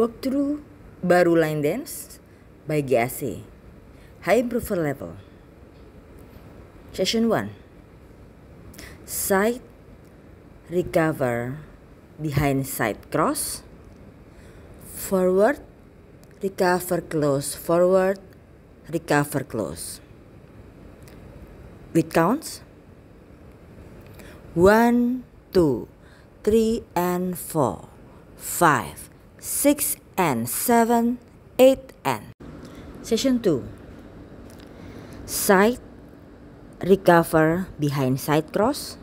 Walkthrough baru line dance by GAC. High improver level. Session 1. Side recover behind side cross. Forward recover close forward recover close. With counts 1 2 3 and 4 5 6 and 7, 8 and. Session 2. Side, recover behind side cross.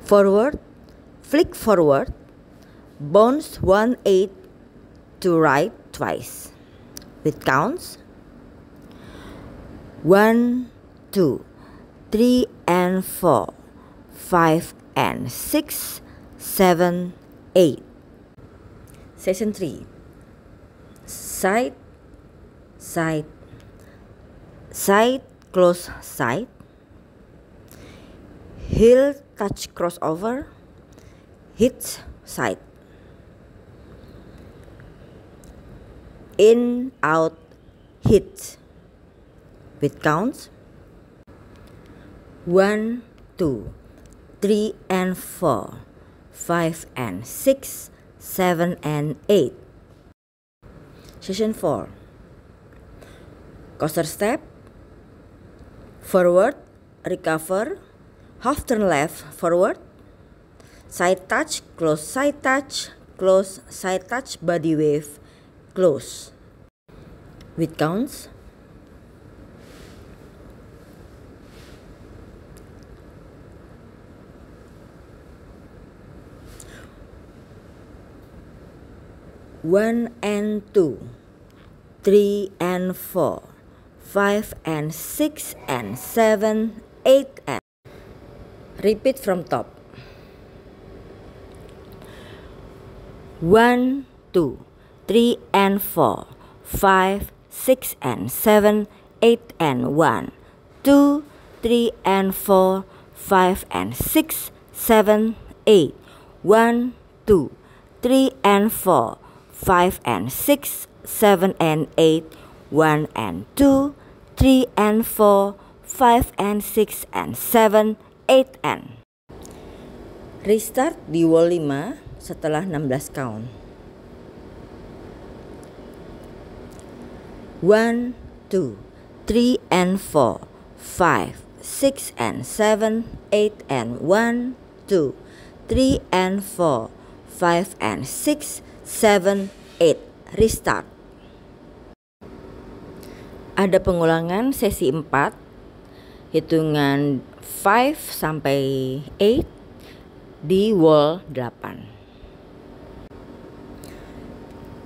Forward, flick forward, bounce 1 8 to right twice. With counts 1, 2, 3 and 4, 5 and 6, 7, 8. Session 3 Side, side, side, close side, heel touch crossover, hit side, in, out, hit, with counts 1, 2, 3 and 4, 5 and 6, 7 and 8. Session 4. Coaster step, forward, recover, half turn left, forward, side touch, close side touch, close side touch, body wave, close. With counts one and two, three and four, five and six and seven, eight and. Repeat from top. One, two, three and four, five, six and seven, eight and one, two, three and four, five and six, seven, eight, one, two, three and four. 5 and 6, 7 and 8, 1 and 2, 3 and 4, 5 and 6 and 7, 8 and. Restart di wall 5 setelah 16 count. 1, 2, 3 and 4, 5, 6 and 7, 8 and 1, 2, 3 and 4, 5 and 6, 7, 8. Restart. Ada pengulangan sesi 4 hitungan 5 sampai 8 di wall 8.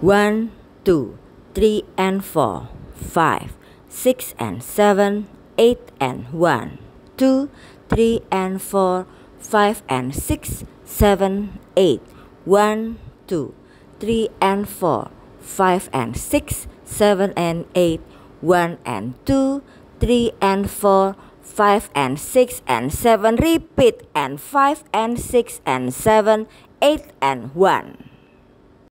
1 2 3 and 4 5 6 and 7 8 and 1 2 3 and 4 5 and 6 7 8 1 2 3 and 4, 5 and 6, 7 and 8, 1 and 2, 3 and 4, 5 and 6 and 7, repeat, and 5 and 6 and 7, 8 and 1.